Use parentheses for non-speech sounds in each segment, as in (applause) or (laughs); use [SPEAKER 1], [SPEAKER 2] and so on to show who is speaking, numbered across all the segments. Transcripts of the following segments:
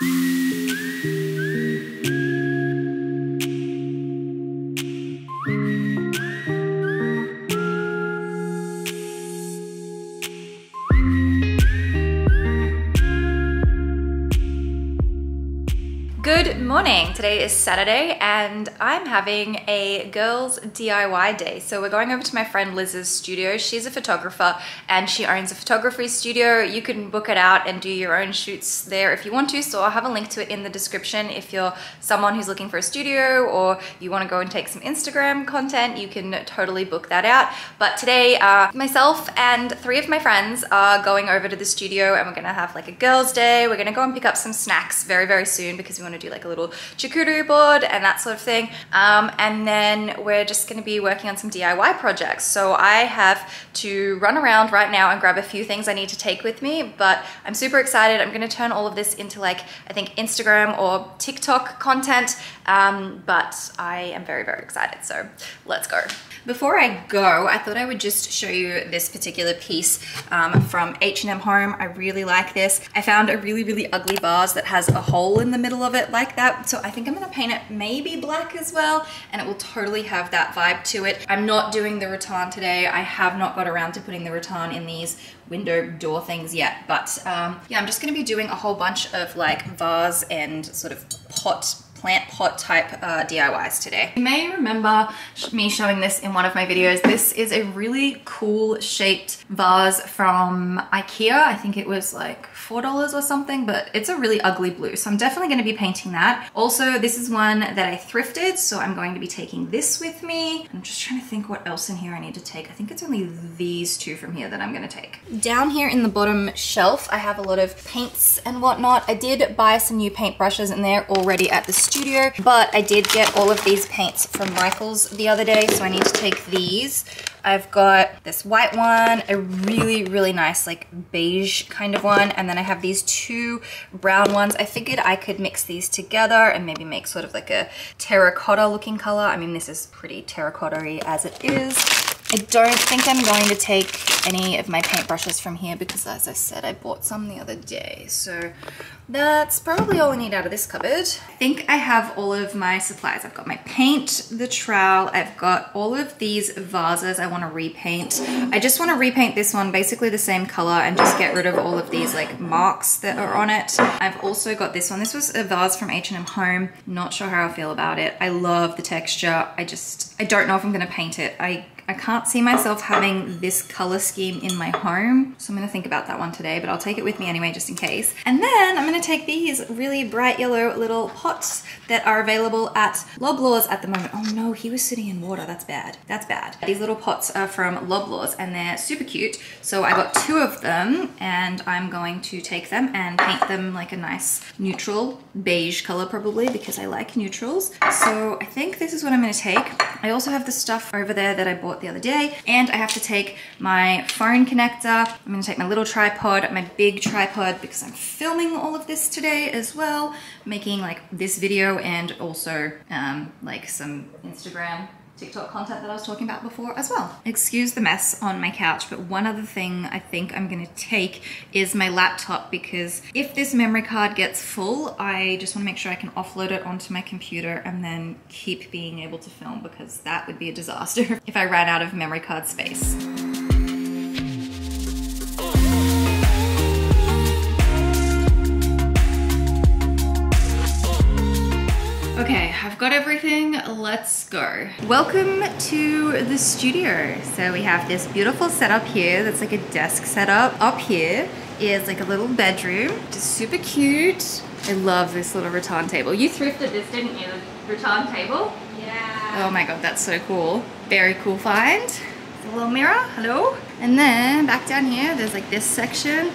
[SPEAKER 1] Good Today is Saturday and I'm having a girls DIY day. So we're going over to my friend Liz's studio. She's a photographer and she owns a photography studio. You can book it out and do your own shoots there if you want to. So I'll have a link to it in the description. If you're someone who's looking for a studio or you want to go and take some Instagram content, you can totally book that out. But today, uh, myself and three of my friends are going over to the studio and we're gonna have like a girls day. We're gonna go and pick up some snacks very, very soon because we want to do like a little charcuterie board and that sort of thing. Um, and then we're just gonna be working on some DIY projects. So I have to run around right now and grab a few things I need to take with me, but I'm super excited. I'm gonna turn all of this into like, I think Instagram or TikTok content, um, but I am very, very excited. So let's go. Before I go, I thought I would just show you this particular piece um, from H&M Home. I really like this. I found a really, really ugly vase that has a hole in the middle of it like that. So I think I'm gonna paint it maybe black as well, and it will totally have that vibe to it. I'm not doing the rattan today. I have not got around to putting the rattan in these window door things yet, but um, yeah, I'm just gonna be doing a whole bunch of like vase and sort of pot plant pot type uh, DIYs today. You may remember me showing this in one of my videos. This is a really cool shaped vase from Ikea. I think it was like $4 or something, but it's a really ugly blue. So I'm definitely gonna be painting that. Also, this is one that I thrifted, so I'm going to be taking this with me. I'm just trying to think what else in here I need to take. I think it's only these two from here that I'm gonna take. Down here in the bottom shelf, I have a lot of paints and whatnot. I did buy some new paint brushes and they're already at the studio, but I did get all of these paints from Michael's the other day, so I need to take these. I've got this white one, a really, really nice like beige kind of one, and then I have these two brown ones. I figured I could mix these together and maybe make sort of like a terracotta looking color. I mean, this is pretty terracotta as it is. I don't think I'm going to take any of my paintbrushes from here because as I said, I bought some the other day. So that's probably all I need out of this cupboard. I think I have all of my supplies. I've got my paint, the trowel, I've got all of these vases I want to repaint. I just want to repaint this one basically the same color and just get rid of all of these like marks that are on it. I've also got this one. This was a vase from H&M Home. Not sure how I feel about it. I love the texture. I just, I don't know if I'm going to paint it. I I can't see myself having this color scheme in my home. So I'm gonna think about that one today, but I'll take it with me anyway, just in case. And then I'm gonna take these really bright yellow little pots that are available at Loblaws at the moment. Oh no, he was sitting in water, that's bad. That's bad. These little pots are from Loblaws and they're super cute. So I got two of them and I'm going to take them and paint them like a nice neutral beige color probably because I like neutrals. So I think this is what I'm gonna take. I also have the stuff over there that I bought the other day. And I have to take my phone connector. I'm gonna take my little tripod, my big tripod, because I'm filming all of this today as well, making like this video and also um, like some Instagram TikTok content that I was talking about before as well. Excuse the mess on my couch, but one other thing I think I'm gonna take is my laptop because if this memory card gets full, I just wanna make sure I can offload it onto my computer and then keep being able to film because that would be a disaster (laughs) if I ran out of memory card space. Okay, I've got everything, let's go. Welcome to the studio. So we have this beautiful setup here that's like a desk setup. Up here is like a little bedroom, just super cute. I love this little rattan table. You thrifted this, didn't you? The rattan table?
[SPEAKER 2] Yeah.
[SPEAKER 1] Oh my god, that's so cool. Very cool find. a little mirror, hello. And then back down here, there's like this section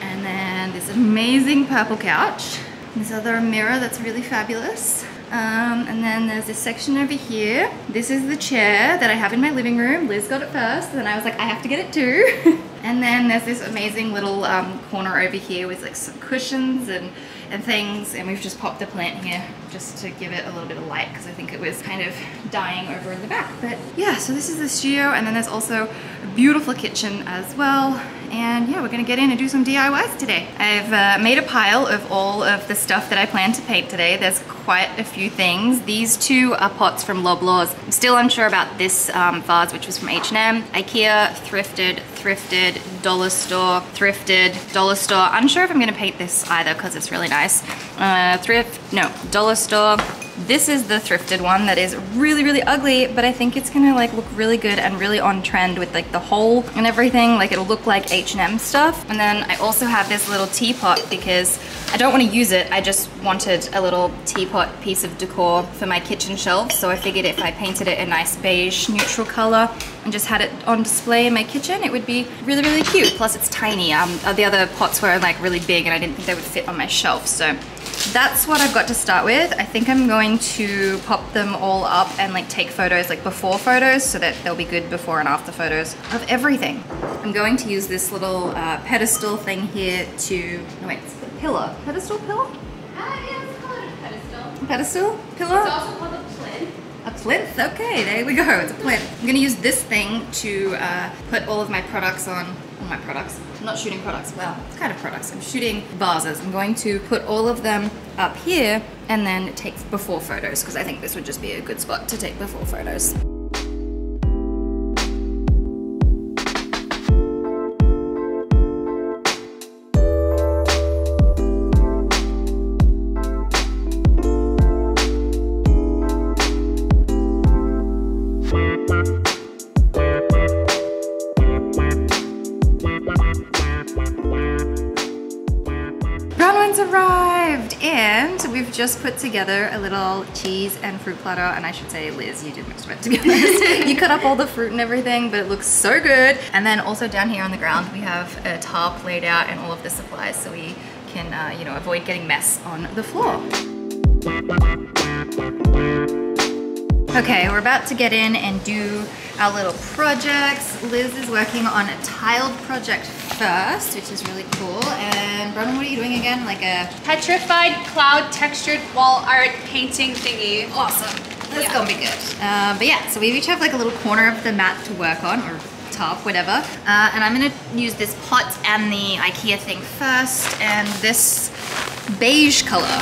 [SPEAKER 1] and then this amazing purple couch. This other mirror that's really fabulous. Um, and then there's this section over here. This is the chair that I have in my living room. Liz got it first, and then I was like, I have to get it too. (laughs) and then there's this amazing little um, corner over here with like some cushions and and things. And we've just popped the plant here just to give it a little bit of light because I think it was kind of dying over in the back. But yeah, so this is the studio and then there's also a beautiful kitchen as well. And yeah, we're gonna get in and do some DIYs today. I've uh, made a pile of all of the stuff that I plan to paint today. There's quite a few things. These two are pots from Loblaws. I'm still unsure about this um, vase, which was from H&M. Ikea, thrifted, thrifted, dollar store, thrifted, dollar store. Unsure if I'm gonna paint this either because it's really nice. Uh, thrift, no, dollar store, this is the thrifted one that is really, really ugly, but I think it's gonna like look really good and really on trend with like the hole and everything. Like it'll look like H&M stuff. And then I also have this little teapot because I don't want to use it. I just wanted a little teapot piece of decor for my kitchen shelf. So I figured if I painted it a nice beige neutral color and just had it on display in my kitchen, it would be really, really cute. Plus it's tiny. Um, the other pots were like really big and I didn't think they would fit on my shelf. So that's what I've got to start with. I think I'm going to pop them all up and like take photos, like before photos, so that they'll be good before and after photos of everything. I'm going to use this little uh, pedestal thing here to, no wait, it's the pillar. Pedestal pillar?
[SPEAKER 2] Ah, yeah, it's called a pedestal.
[SPEAKER 1] Pedestal pillar?
[SPEAKER 2] It's also called a plinth.
[SPEAKER 1] A plinth? Okay, there we go, it's a plinth. I'm gonna use this thing to uh, put all of my products on, my products. I'm not shooting products, well, it's kind of products. I'm shooting vases. I'm going to put all of them up here and then take before photos because I think this would just be a good spot to take before photos. Just put together a little cheese and fruit platter and I should say Liz you did most of it to be (laughs) honest. You cut up all the fruit and everything but it looks so good. And then also down here on the ground we have a tarp laid out and all of the supplies so we can uh, you know avoid getting mess on the floor. Okay, we're about to get in and do our little projects. Liz is working on a tiled project first, which is really cool. And Bronwyn, what are you doing again? Like a
[SPEAKER 2] Petrified cloud textured wall art painting thingy.
[SPEAKER 1] awesome. That's
[SPEAKER 2] Yeah.
[SPEAKER 1] gonna be good. Uh, but yeah, so we each have like a little corner of the mat to work on, or top, whatever. Uh, and I'm gonna use this pot and the IKEA thing first, and this beige color.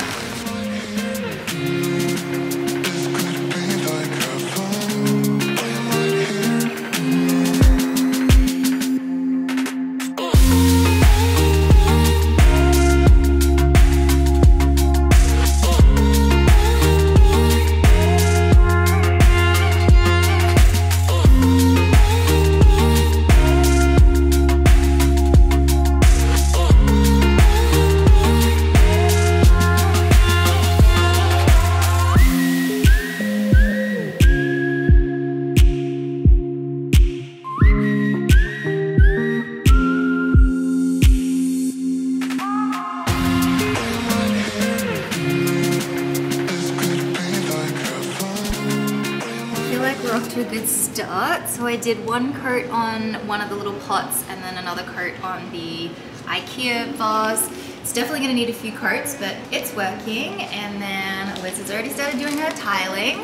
[SPEAKER 1] To a good start. So I did one coat on one of the little pots and then another coat on the IKEA vase. It's definitely gonna need a few coats, but it's working. And then Liz has already started doing her tiling,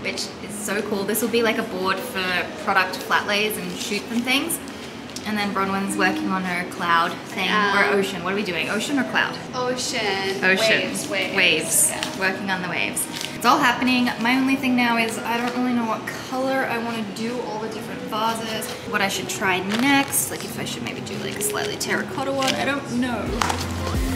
[SPEAKER 1] which is so cool. This will be like a board for product flat lays and shoots and things. And then Bronwyn's working on her cloud thing, or ocean. What are we doing? Ocean or cloud?
[SPEAKER 2] Ocean.
[SPEAKER 1] Ocean.
[SPEAKER 2] Waves. Waves.
[SPEAKER 1] Waves.
[SPEAKER 2] Yeah.
[SPEAKER 1] Working on the waves. It's all happening. My only thing now is I don't really know what color I want to do all the different vases. What I should try next. Like if I should maybe do like a slightly terracotta one. I don't know.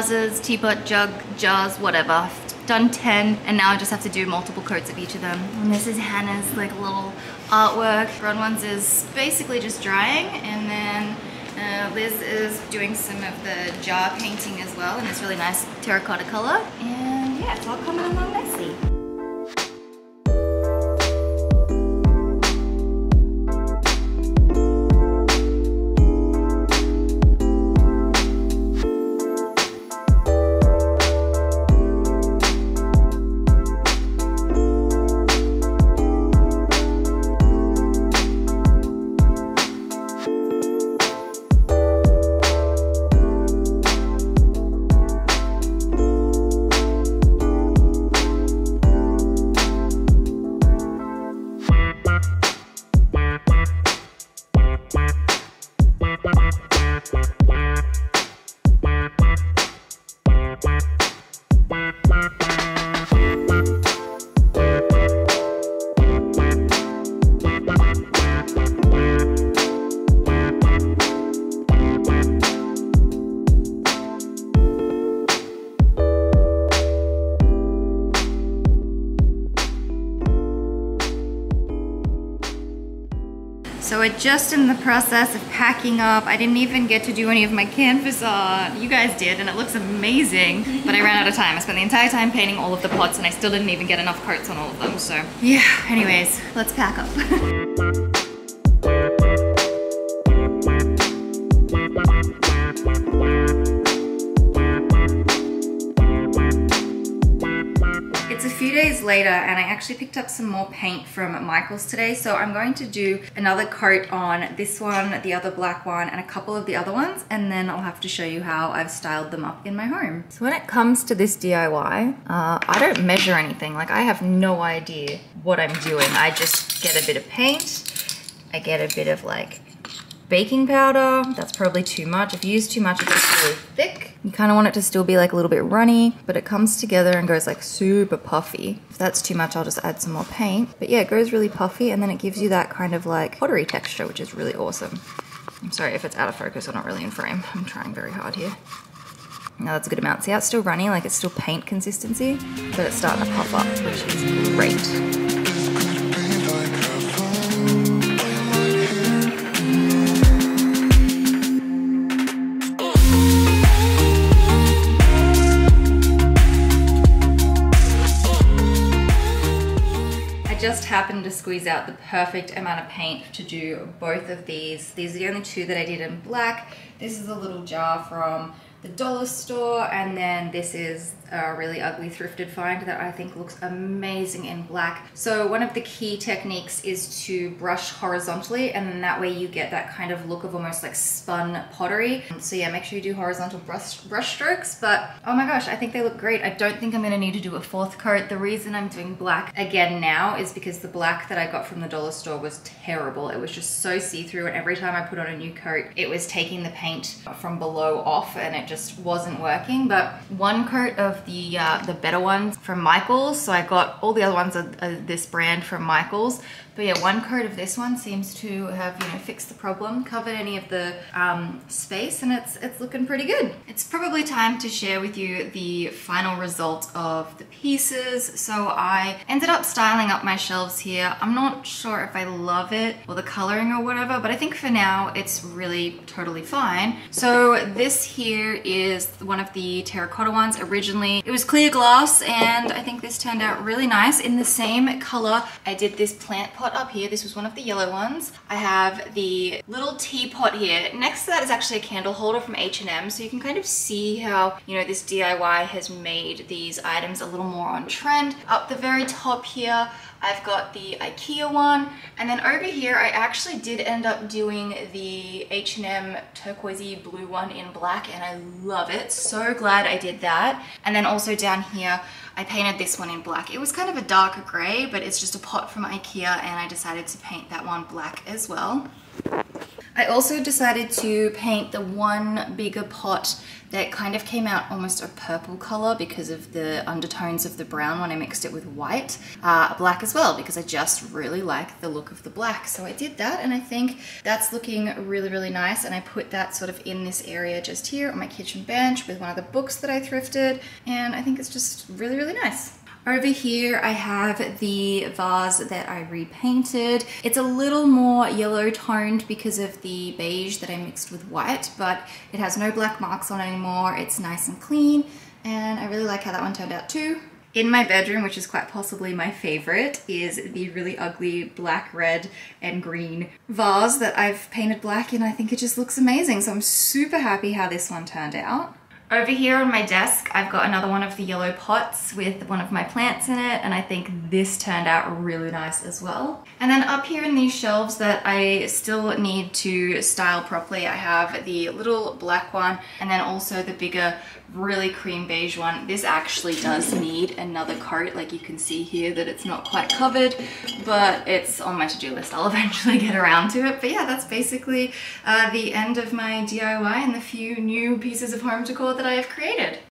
[SPEAKER 1] Vases, teapot, jug, jars, whatever. I've done 10 and now I just have to do multiple coats of each of them. And this is Hannah's like little artwork. Bronwyn's is basically just drying and then uh, Liz is doing some of the jar painting as well and it's really nice terracotta color. And yeah, it's all coming along nicely. Just in the process of packing up. I didn't even get to do any of my canvas art. You guys did, and it looks amazing. But I ran out of time. I spent the entire time painting all of the pots, and I still didn't even get enough coats on all of them. So yeah, anyways, let's pack up. (laughs) later and I actually picked up some more paint from Michael's today. So I'm going to do another coat on this one, the other black one, and a couple of the other ones. And then I'll have to show you how I've styled them up in my home. So when it comes to this DIY, uh, I don't measure anything. Like I have no idea what I'm doing. I just get a bit of paint. I get a bit of like baking powder. That's probably too much. If you use too much, it gets really thick. You kind of want it to still be like a little bit runny, but it comes together and goes like super puffy. If that's too much, I'll just add some more paint. But yeah, it goes really puffy and then it gives you that kind of like pottery texture, which is really awesome. I'm sorry if it's out of focus or not really in frame. I'm trying very hard here. Now that's a good amount. See how it's still runny, like it's still paint consistency, but it's starting to puff up, which is great. Happened to squeeze out the perfect amount of paint to do both of these. These are the only two that I did in black. This is a little jar from the dollar store and then this is a really ugly thrifted find that I think looks amazing in black. So one of the key techniques is to brush horizontally and then that way you get that kind of look of almost like spun pottery. So yeah, make sure you do horizontal brush, brush strokes, but oh my gosh, I think they look great. I don't think I'm gonna need to do a fourth coat. The reason I'm doing black again now is because the black that I got from the dollar store was terrible. It was just so see-through and every time I put on a new coat, it was taking the paint from below off and it just wasn't working. But one coat of the uh, the better ones from Michaels. So I got all the other ones of, of this brand from Michaels. But yeah, one coat of this one seems to have, you know, fixed the problem, covered any of the um, space, and it's, it's looking pretty good. It's probably time to share with you the final result of the pieces. So I ended up styling up my shelves here. I'm not sure if I love it or the coloring or whatever, but I think for now it's really totally fine. So this here is one of the terracotta ones. It was clear glass, and I think this turned out really nice in the same color. I did this plant pot up here. This was one of the yellow ones. I have the little teapot here. Next to that is actually a candle holder from H&M. So you can kind of see how, you know, this DIY has made these items a little more on trend. Up the very top here, I've got the Ikea one. And then over here, I actually did end up doing the H&M turquoisey blue one in black and I love it. So glad I did that. And then also down here, I painted this one in black. It was kind of a darker gray, but it's just a pot from Ikea and I decided to paint that one black as well. I also decided to paint the one bigger pot that kind of came out almost a purple color because of the undertones of the brown when I mixed it with white. Uh, black as well because I just really like the look of the black. So I did that and I think that's looking really, really nice. And I put that sort of in this area just here on my kitchen bench with one of the books that I thrifted. And I think it's just really, really nice. Over here I have the vase that I repainted. It's a little more yellow toned because of the beige that I mixed with white, but it has no black marks on it anymore. It's nice and clean and I really like how that one turned out too. In my bedroom, which is quite possibly my favorite, is the really ugly black, red, and green vase that I've painted black and I think it just looks amazing. So I'm super happy how this one turned out. Over here on my desk, I've got another one of the yellow pots with one of my plants in it, and I think this turned out really nice as well. And then up here in these shelves that I still need to style properly, I have the little black one, and then also the bigger really cream beige one. This actually does need another coat, like you can see here that it's not quite covered, but it's on my to-do list. I'll (laughs) eventually get around to it. But yeah, that's basically uh, the end of my DIY and the few new pieces of home decor that I have created.